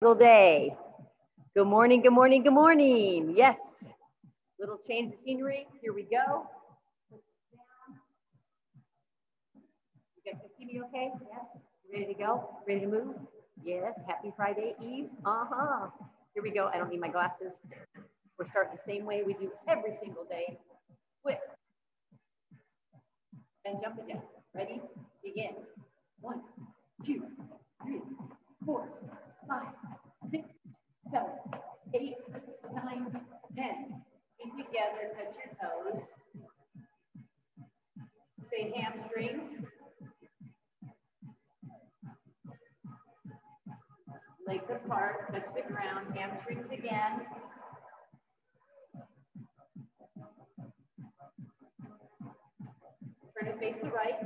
single day. Good morning, good morning, good morning. Yes, little change of scenery. Here we go. You guys can see me okay? Yes. Ready to go? Ready to move? Yes. Happy Friday Eve. Uh-huh. Here we go. I don't need my glasses. We're starting the same way we do every single day. Quick. And jump jacks. Ready? Begin. One, two, three, four, five, six, seven, eight, nine, ten. Feet together, touch your toes. Say hamstrings. Legs apart, touch the ground, hamstrings again. Turn to face the right,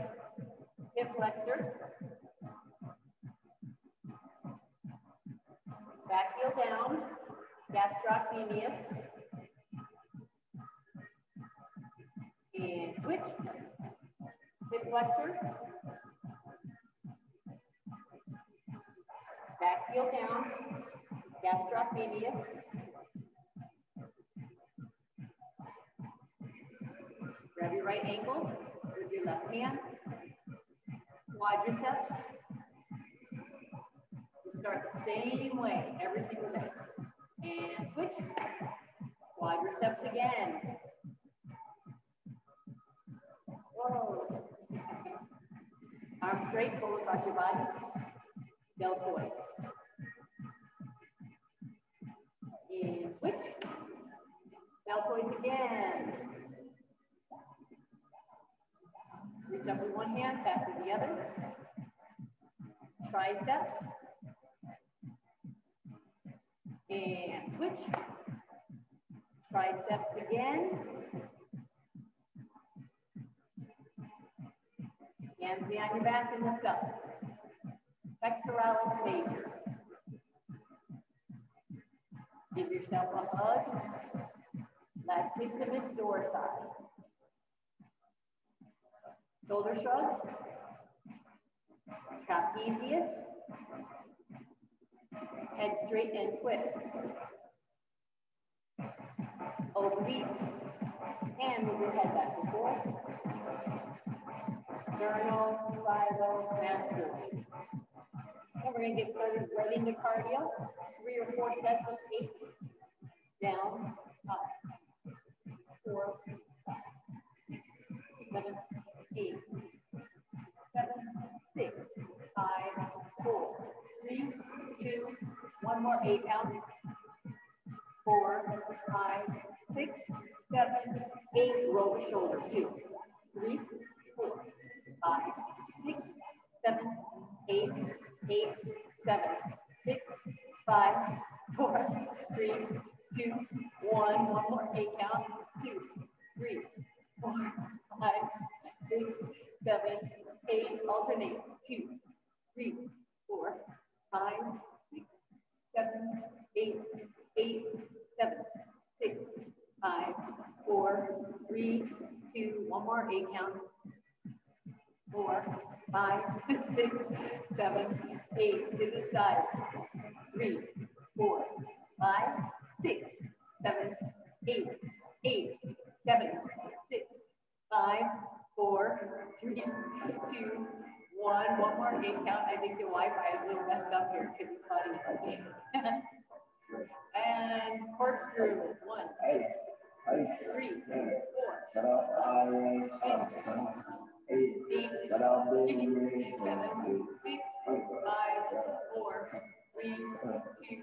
hip flexor. Back heel down, gastrocnemius. And switch, hip flexor. Back heel down, gastrocnemius. Grab your right ankle with your left hand. Quadriceps start the same way every single day. And switch. Quadriceps again. Whoa. Arms straight, pull across your body. Deltoids. And switch. Deltoids again. Reach up with one hand, pass with the other. Triceps. And switch. Triceps again. Hands behind your back and lift up. Pectoralis major. Give yourself a hug. Latissimus dorsi. Shoulder shrugs. Trapezius head straight and twist. Obliques, and move your head back and forth. Sternocleidomastoid. And we're gonna get started right into cardio. Five, four, three, two, one. One more eight count. I think the Wi-Fi is a little messed up here because it's in and corkscrew. One, two, three, four, five, six, eight, eight, seven, six, five, four, three, two,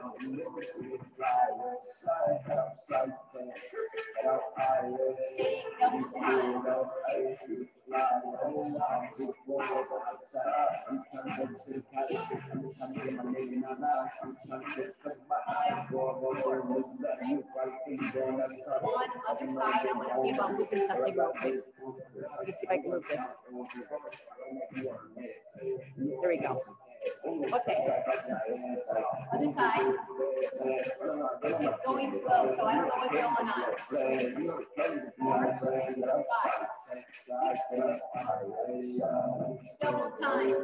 Let me see if I can move this. There we go. Okay. Other side. It's going slow, so I don't know what's going on. Double time.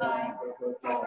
Five, four,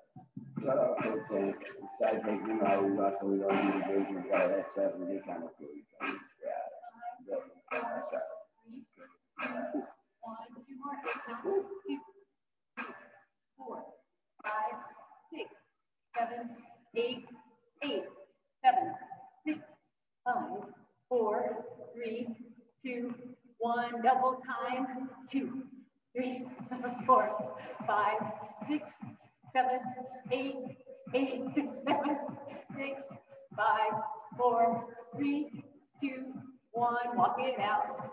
count. Lower five. One, two more, eight count. Two, four, five, six, seven, eight, eight, seven, six, five, four, three, two, one, double time, two, three, four, five, six, seven, eight, eight, seven, six, five, four, three, two, one, walk it out.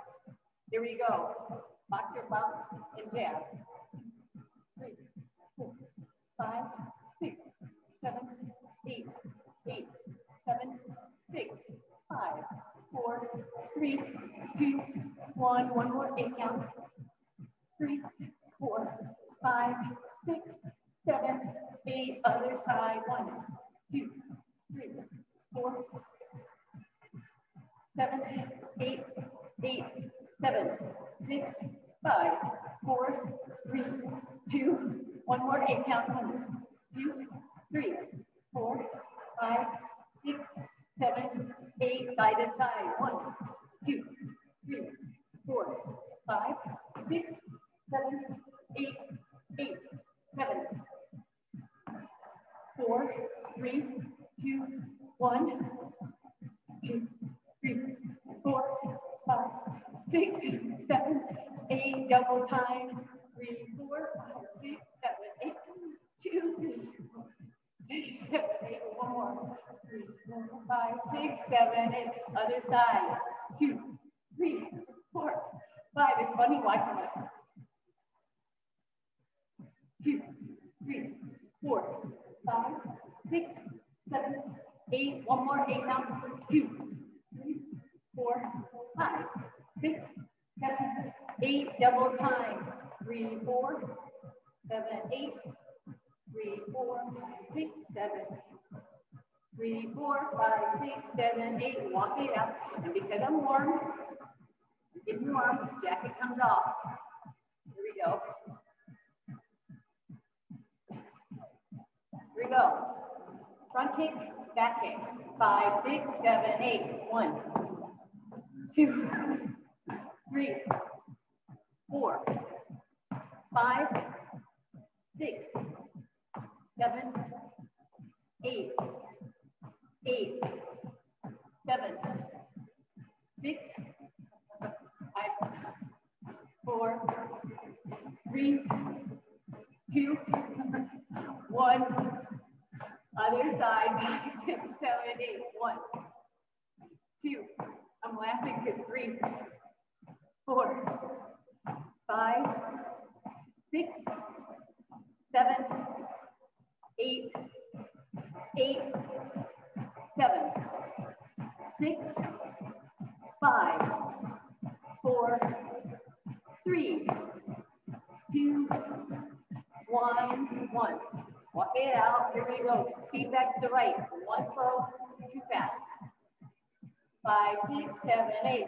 Here we go. Box your bounce and jab. Three, four, five, six, seven, eight, eight, seven, six, five, four, three, two, one. One more eight count. Three, four, five, eight. Other side. One, two, three, four, seven, eight, eight, seven, six, five, four, three, two, one more eight count. One, two, three, four, five, six, seven, eight, side to side. One, five. It's funny watching it. Two, three, four, five, six, seven, eight. One more, eight now. Two, three, four, five, six, seven, eight. Double time. Three, four, seven, eight. Three, four, six, seven. Three, four, five, six, seven, eight. Walk it out. And because I'm warm, Getting warm, jacket comes off. Here we go. Here we go. Front kick, back kick. Five, six, seven, eight. One, two, three, four, five, six, seven, eight, eight, seven, six, five, four, three, two, one. Other side, six, seven, eight. One, two. I'm laughing because three, four, five, six, seven, it out. Here we go. Speed back to the right. One slow, two fast. Five, six, seven, eight.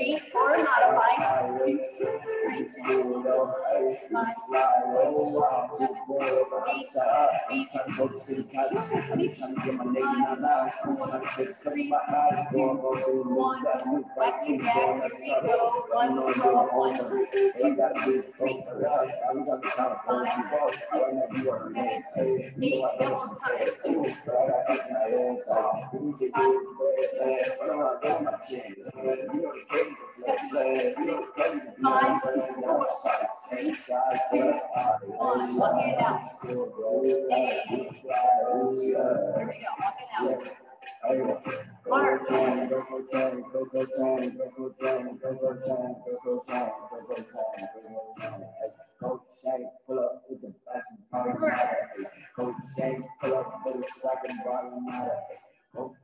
eight, or modify. Two, three, five, seven, eight, eight, one, back you down, here we go, one, slow, one, two, three, eight, double time, two, five, four, three, two, one, walk it out. Eight, here we walk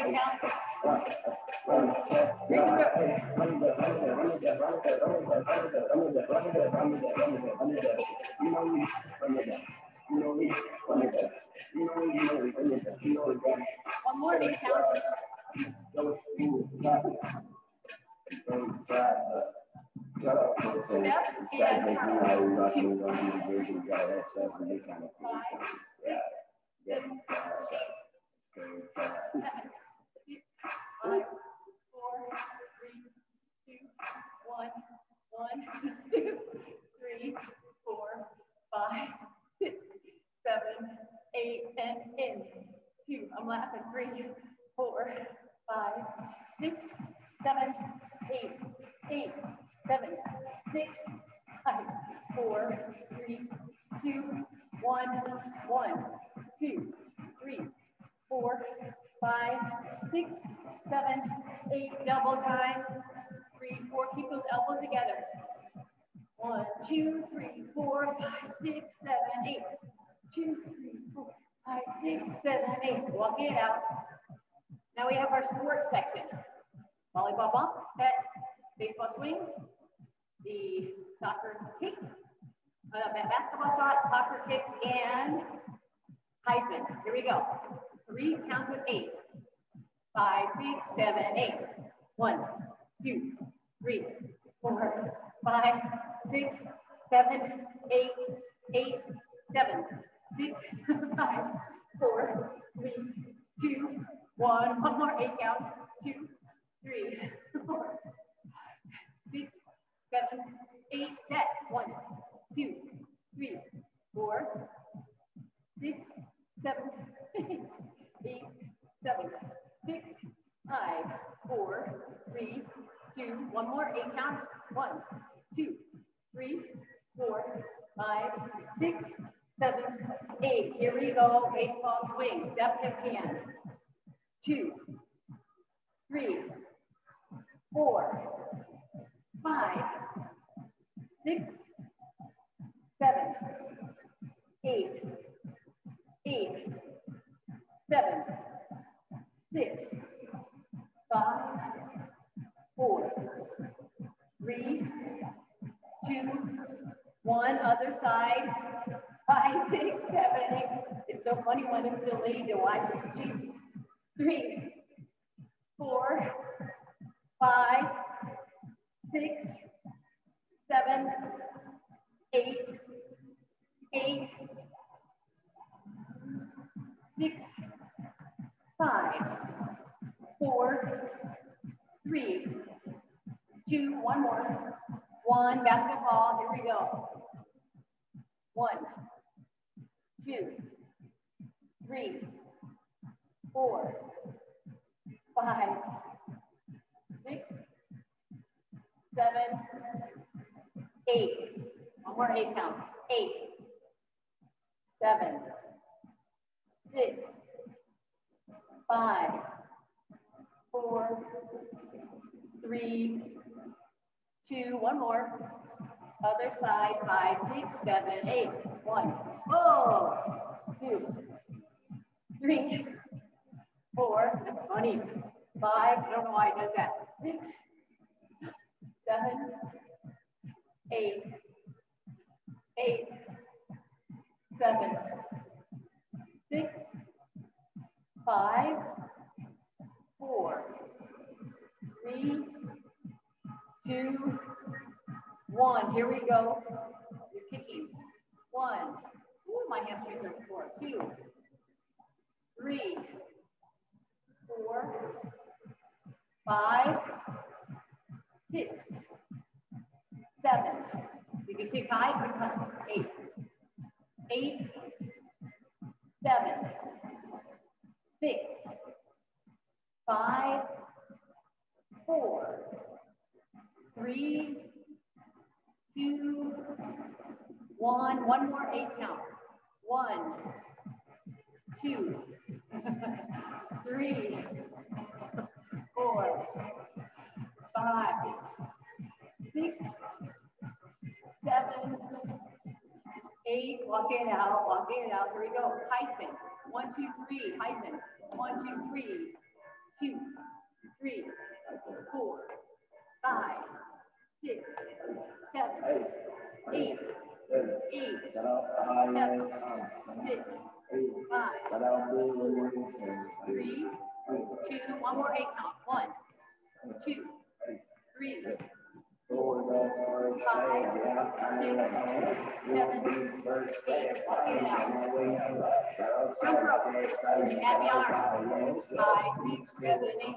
it out. March. One more eight count. One, one, two, three, four, five, six, seven, eight, and in. Two, I'm laughing. Three, four, five, six, seven, eight, eight, seven, six, five, four, three, two, one, one, two, three, four, five, six, seven, eight, double time. Three, four, keep those elbows together. One, two, three, four, five, six, seven, eight. Two, three, four, five, six, seven, eight. Walk it out. Now we have our sports section. Volleyball bump, set, baseball swing, shot, soccer kick, and Heisman. Here we go. Three counts of eight. Five, six, seven, eight. One, two, three, four, five, six, seven, eight, eight, seven, six, five, four, three, two, one. One more eight count. Two, three, four, six, seven, eight. Set. One, four, six, seven, eight, seven, six, five, four, three, two, one more, eight count. One, two, three, four, five, six, seven, eight. Here we go. Baseball swing. Step hip hands. Two, three, four, five, six, seven, eight, eight, seven, six, five, four, three, two, one. Other side. Five, six, seven, eight. It's so funny when it's delayed to watch it. Two, three, four, five, six, seven, eight, eight, six, five, four, three, two, one more, one, basketball, here we go. One, two, three, four, five, six, seven, eight. One more eight count. Eight, seven, six, five, four, three, two, one more. Other side, five, six, seven, eight. Oh, three, four. That's funny. Five. I don't know why it does that. Six, seven, eight, eight, seven, six, five, four, three, two, one. Here we go. You're kicking. One. Ooh, my hamstrings are sore. Two, three, four, five, six, seven. You can kick high. Eight, eight, seven, six, five, four, three, two, one. One more eight count. One, two, three, eight. Walk it out, walk it out. Here we go. Spin. One, two, three. Spin. One, two, three. Two, three, four, five, six, seven, eight, eight, seven, six, five, three, two, one more eight count. One, two, three, five, six, seven, eight. Add the. Five, six, seven, eight.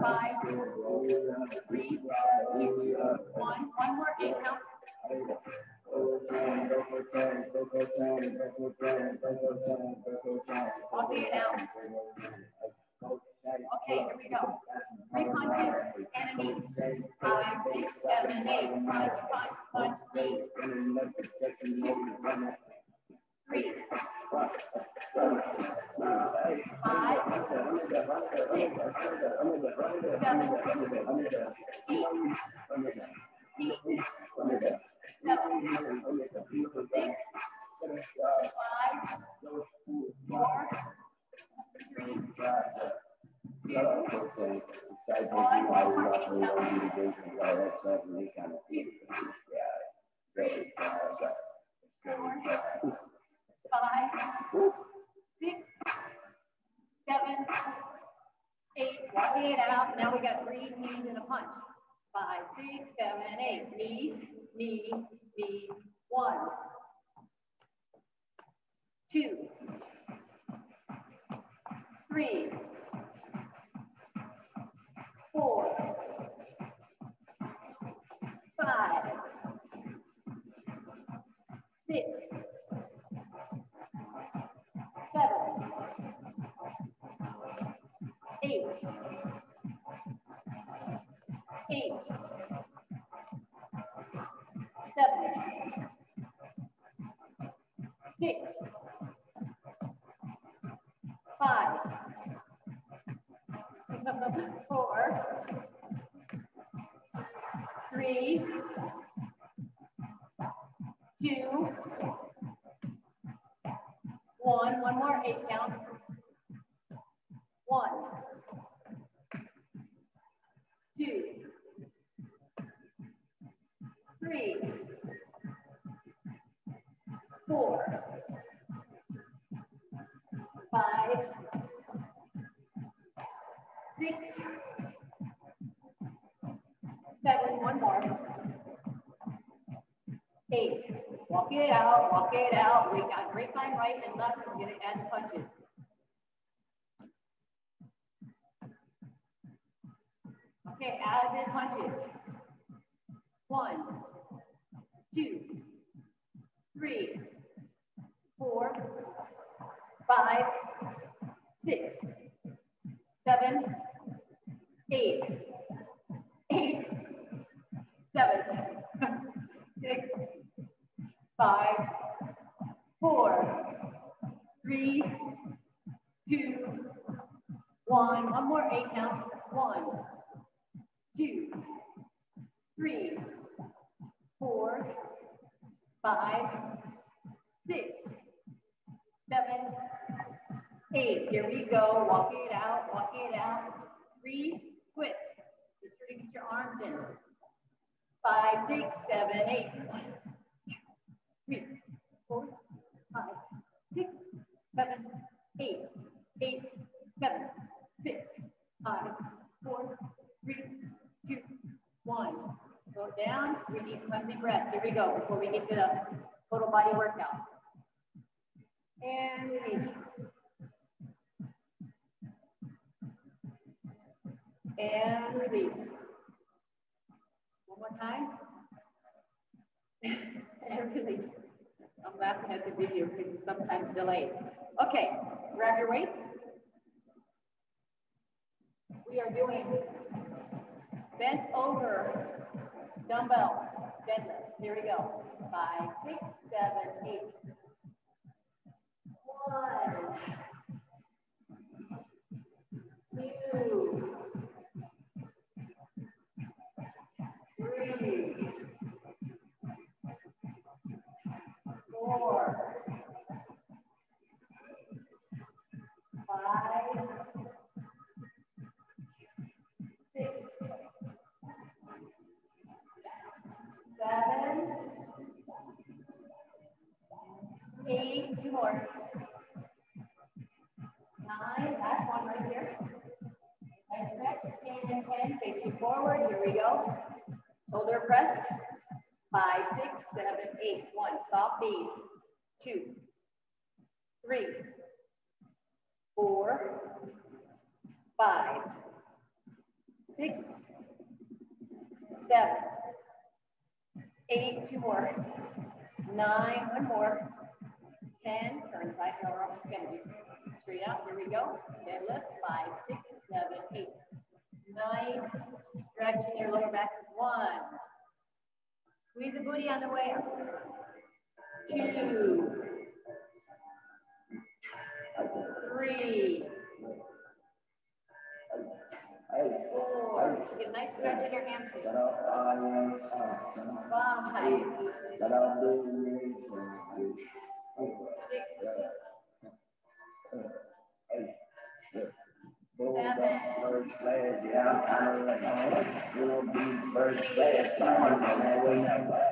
five, three, two, one, one more eight count. Walk it out. Okay, here we go. Three punches knee. Five, six, seven, eight. Punch, punch, punch, knee. Three. Five, six, seven, eight, eight, seven, six, five, four, three, two, five, six, seven, eight. It out. Now we got three knees and a punch. Five, six, seven, eight. Knee, knee, knee. One, two, three, four, five, eight, eight, seven, Walk it out, walk it out. We got grapevine right and left. We're gonna add punches. Okay, add the punches. One, two, three, four, five, six, seven, eight, eight, seven, six, five, four, three, two, one. One more eight count. One, two, three, four, five, six, seven, eight. Here we go. Walking it out, walking it out. Three, twist. Make sure to get your arms in. Five, six, seven, eight. Three, four, five, six, seven, eight. Eight, seven, six, five, four, three, two, one. Go down. We need cleansing breaths. Here we go before we get to the total body workout. And release. And release. One more time. and release. Laughing at the video because it's sometimes delayed. Okay, grab your weights. We are doing bent over dumbbell deadlift. Here we go. Five, six, seven, eight. One, two, three, four, five, six, seven, eight, two more. Nine, last one right here. Nice stretch, and 10, facing forward, here we go. Shoulder press, five, six, seven, eight, one, soft knees, two, three, four, five, six, seven, eight, two more, nine, one more, 10, turn side, almost gonna be straight out, here we go, deadlifts, five, six, seven, eight, nice, stretching your lower back, one, squeeze the booty on the way up, two, three, four, get a nice stretch in your hamstrings, five, six, five, six, seven, eight, I'm trying to go to the college. I'm trying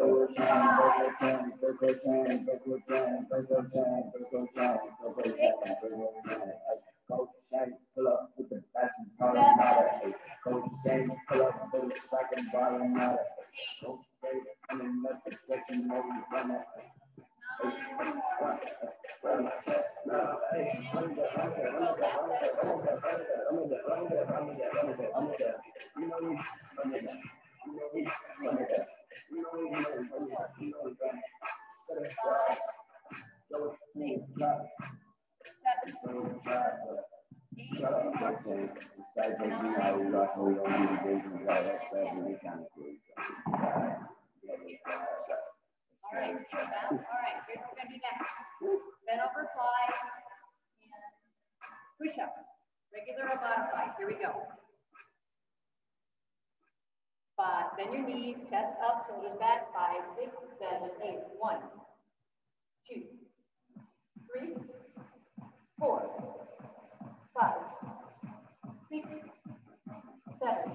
you. Go time, go time, go time, go time, go time, go time, go time, go time. Go time, pull up with the back seven. Coach saying pull up to the second bottom matter. Coach say coming up the second movie run it. All right, take it back. All right, here's push-ups, regular or modified. Here we go. Five, bend your knees, chest up, shoulders back. Five, six, seven, eight. One, two, three, four, five, six, seven,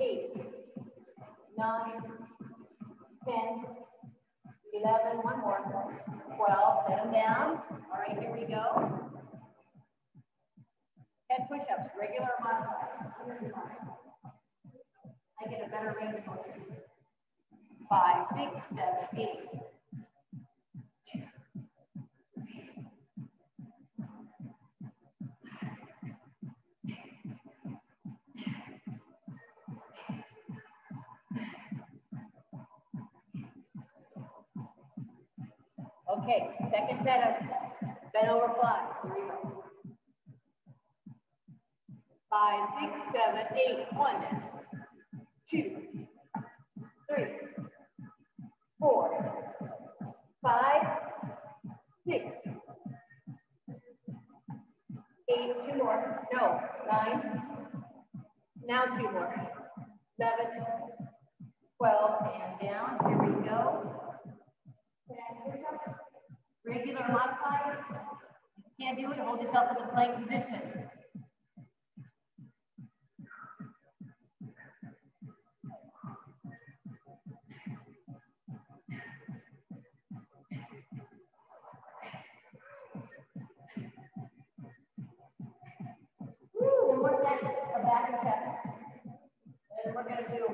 eight, nine, ten, eleven, one more, twelve, set them down. All right, here we go. Head push-ups, regular modified. I get a better range of motion. Five, six, seven, eight. Okay, second set of bent over flies. Here we go. Five, six, seven, eight. One, two, three, four, five, six, eight. Two more. No, nine. Now two more. Eleven, twelve, and down. Here we go. Regular modifier. Can't do it, hold yourself in the plank position. Woo, one more set of back and chest. And we're gonna do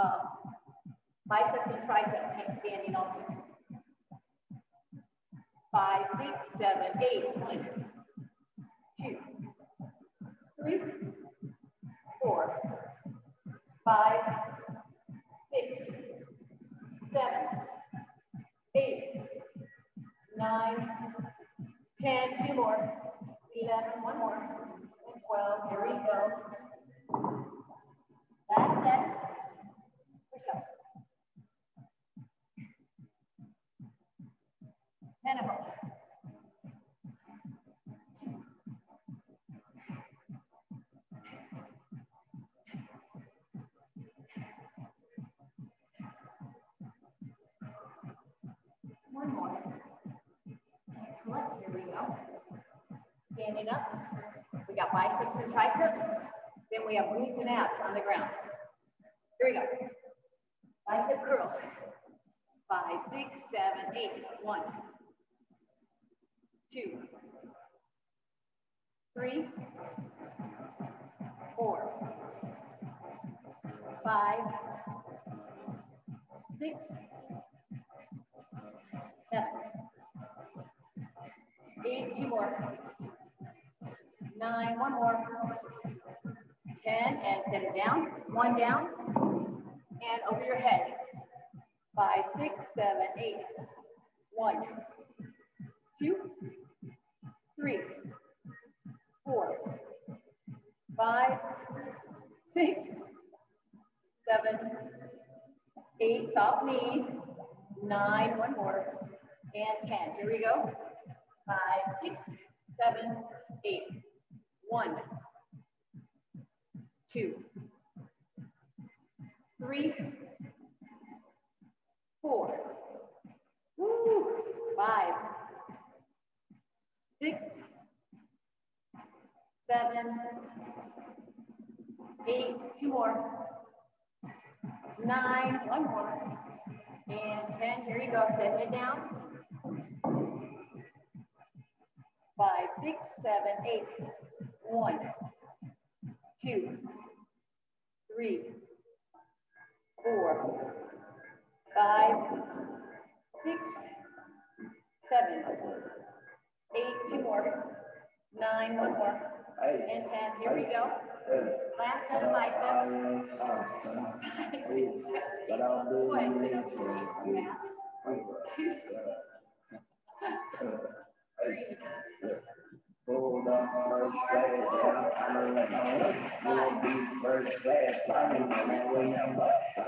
uh, biceps and triceps standing also. Five, six, seven, eight. One, two, three, four, five, six, seven, eight, nine, ten. Two more. Eleven. One more. And twelve. Here we go. Last set. Push-ups. Them. One more. Here we go. Standing up. We got biceps and triceps. Then we have glutes and abs on the ground. Here we go. Bicep curls. Five, six, seven, eight. One, two, three, four, five, six, seven, eight, two more, nine, one more, ten, and set it down, one down, and over your head. Five, six, seven, eight. One, two, three, four, five, six, seven, eight, soft knees, nine, one more, and 10. Here we go. Five, six, seven, eight. One, two, three, four, woo, five, six, seven, eight, two more, nine, one more, and 10. Here you go. Set it down. Five, six, seven, eight. One, two, three, four, five, six, seven, eight, two more, nine, one more, and 10. Here we go. Last set of biceps. Boy, I sit up straight, fast. Two, three, Hold on, first grade, I'ma be first.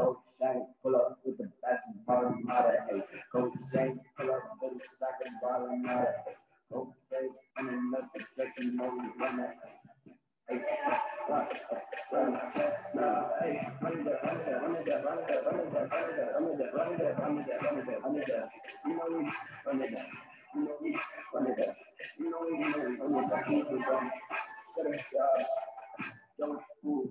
go. Shank, pull up with the not a hate. Coach Shank, pull up with the second not a hate. Coach Shank, I'm in the second mode, run it. Hey, run, run, no, hey, run run run run run run run run run run it, run run. You run you run you run don't move,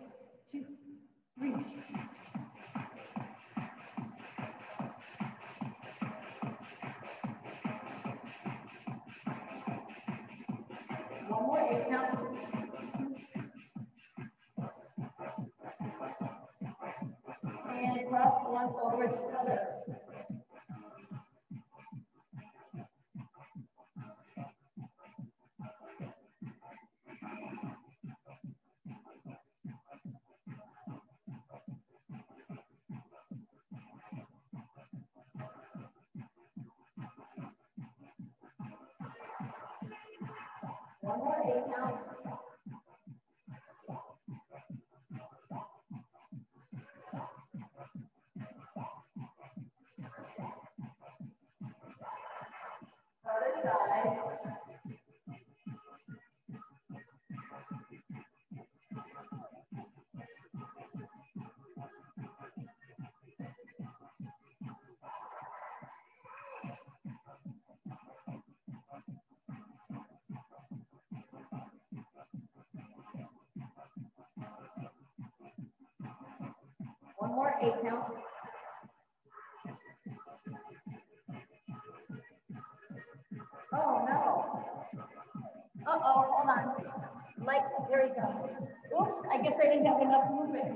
they count One more eight count. Oh, no. Uh-oh, hold on. Mike, there we go. Oops, I guess I didn't have enough movement.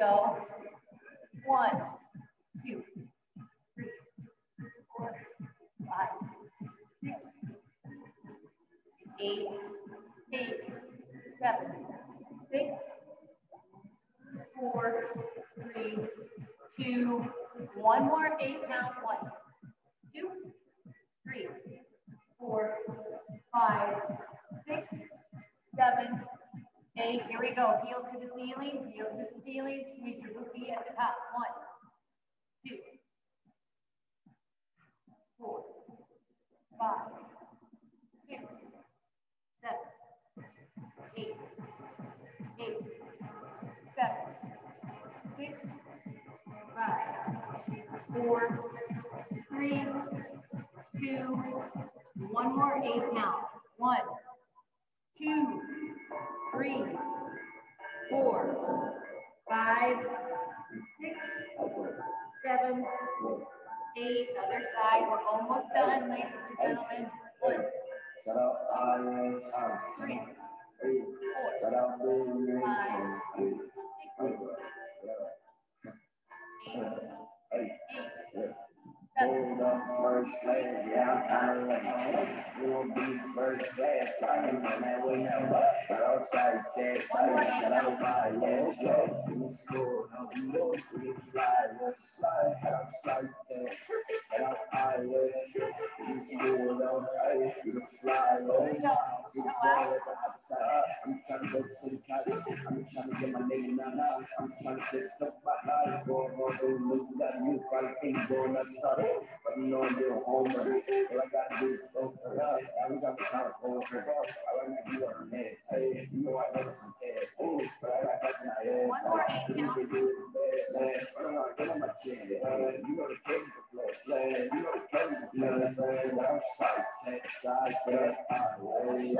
Go. One, two, three, four, five, six, eight, eight, seven, six, four, three, two, one more eight count. One, two, three, four, five, six, seven, eight. Here we go. Heel to the ceiling. Heel to the ceiling. Squeeze your booty at the top. One, two, four, five, six, seven, eight, eight, seven, six, five, four, three, two, one more eight now. One, two, three, four, five, six, seven, eight. Other side. We're almost done, ladies and gentlemen. One, out. three, four, Nate. Hey, eight, eight, Hold up first lady, yeah, I'm tired We'll be first class, like you man, we have a outside test, I shut out by yes, yo. You score, no, you know, you fly, let's fly, outside test, shut out by We'll be score, no, you fly, oh, let's. I'm trying to get some cash. I'm trying to get my name in I'm trying to get stuff my life. Don't look you. Ain't going to it. But you know I'm. All I got to do is go for love. I got to. I. Hey, you know I some but I got. One more eight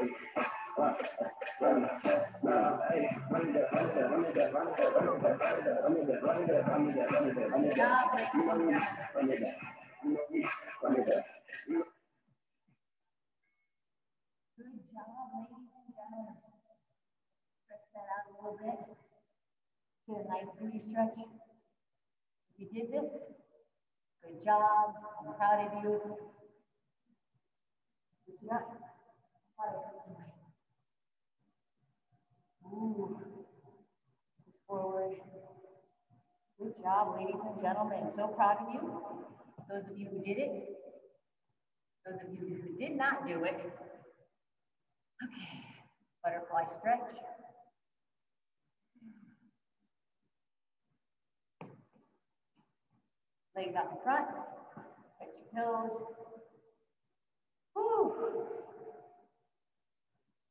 Get a nice booty stretch. You did this. Good job. I'm proud of you. Good job. Ooh. Forward. Good job, ladies and gentlemen. So proud of you. Those of you who did it. Those of you who did not do it. Okay, butterfly stretch. Legs out in front, touch your toes. Woo.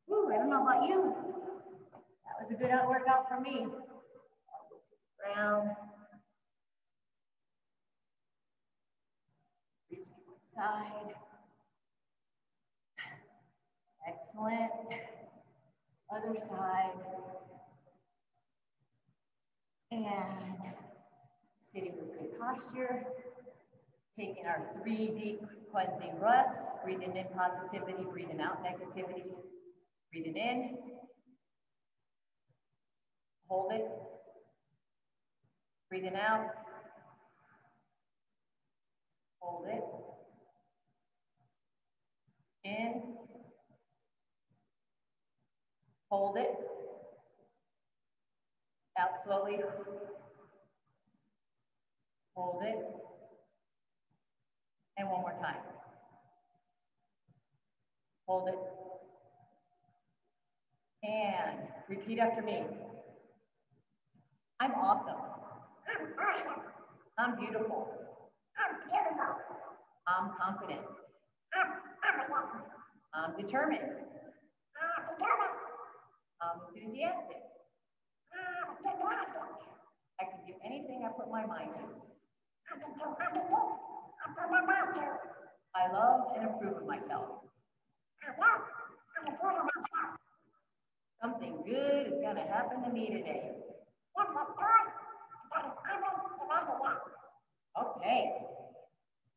Woo, I don't know about you. That was a good workout for me. Round. Reach to one side. Excellent. Other side. And sitting with good posture. Taking our three deep cleansing breaths. Breathing in positivity, breathing out negativity. Breathing in. Hold it. Breathing out. Hold it. In. Hold it. Out slowly. Hold it. And one more time. Hold it. And repeat after me. I'm awesome. I'm awesome. I'm beautiful. I'm beautiful. I'm confident. I'm confident. I'm determined. I'm determined. I'm enthusiastic. I'm enthusiastic. I can do anything I put my mind to. I can do anything I put my mind to. I love and approve of myself. I love and approve of myself. Something good is going to happen to me today. Okay.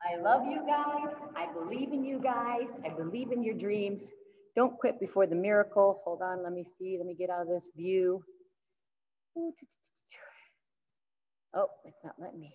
I love you guys. I believe in you guys. I believe in your dreams. Don't quit before the miracle. Hold on. Let me see. Let me get out of this view. Oh, it's not letting me.